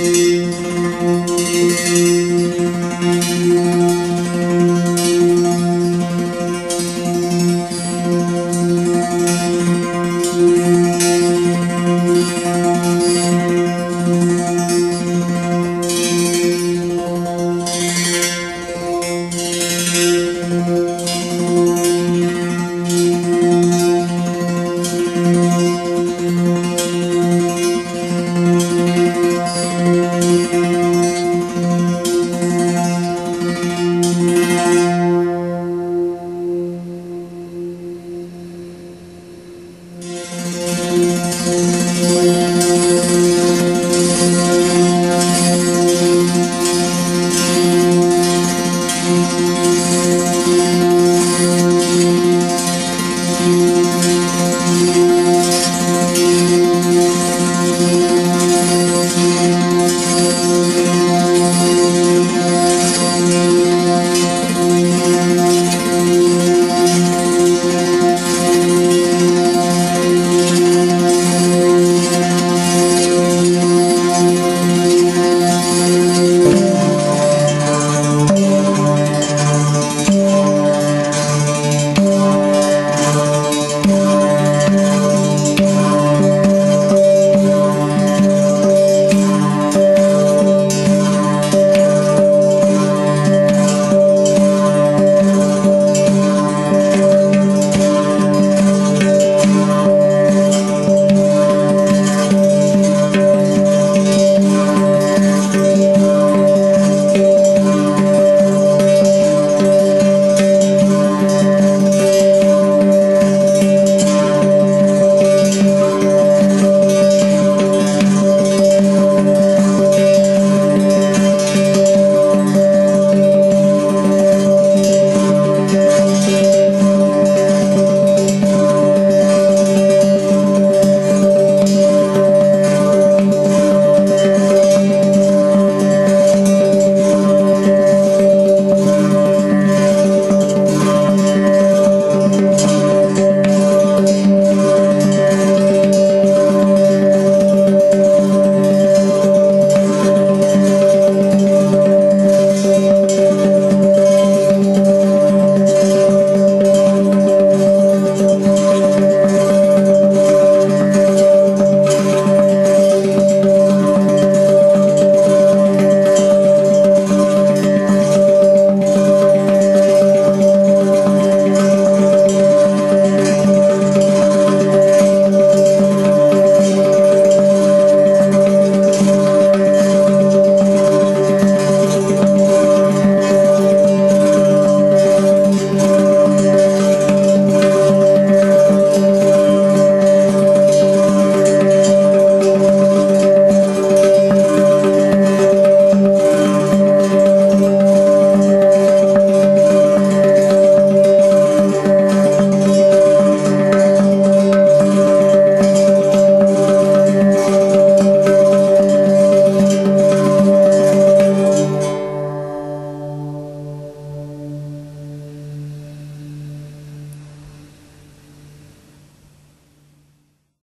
Música